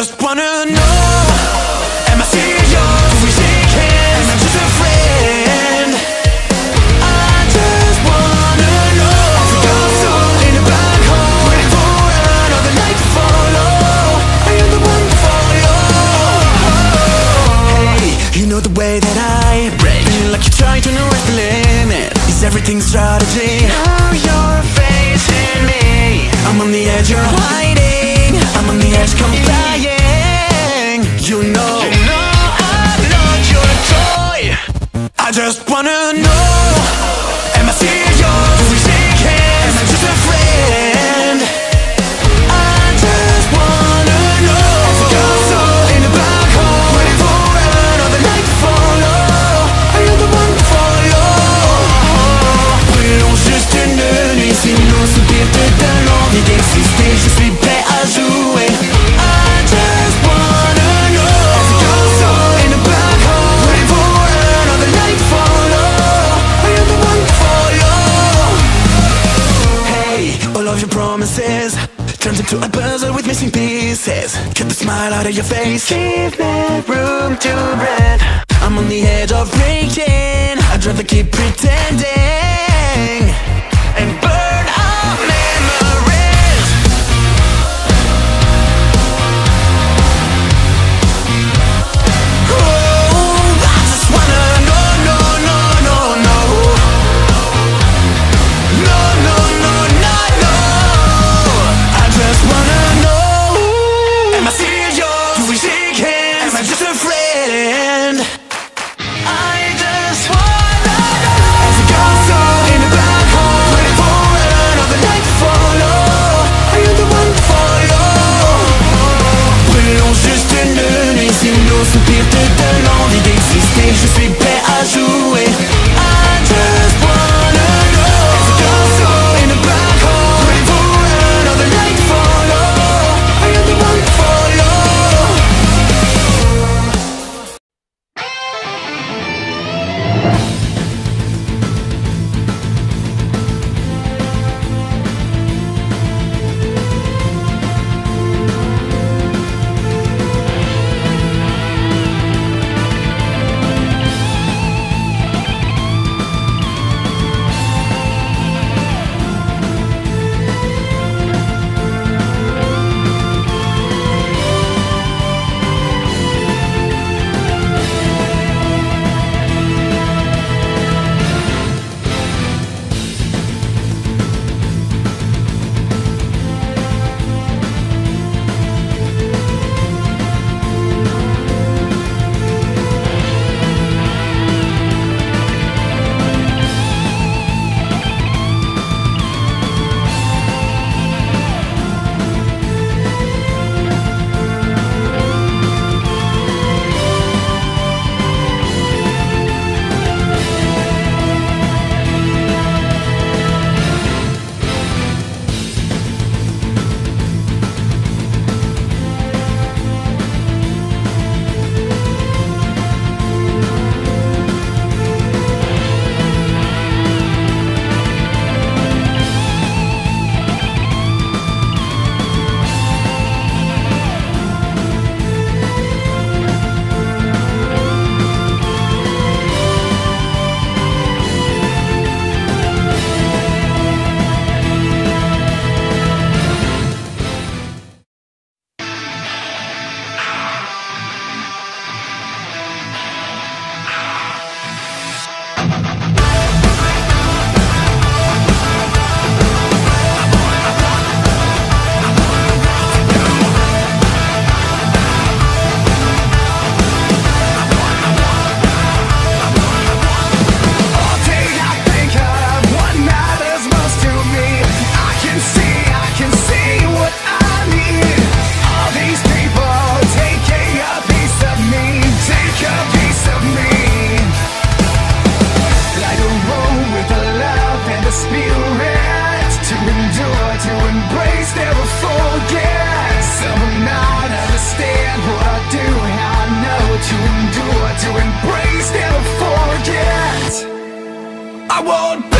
just wanna know Am I serious? Do we shake hands? Am I just a friend? I just wanna know I forgot all in a back home Waiting for another the night to follow I am the one to follow Hey, you know the way that I break Feel like you're trying to know the limit Is everything strategy? Now you're facing me I'm on the edge, you're high to a puzzle with missing pieces. Get the smile out of your face. Leave me room to breathe I'm on the edge of breaking I'd rather keep pretending. the spirit to endure, to embrace, never forget. Some will not understand what I do, how I know to endure, to embrace, never forget. I won't.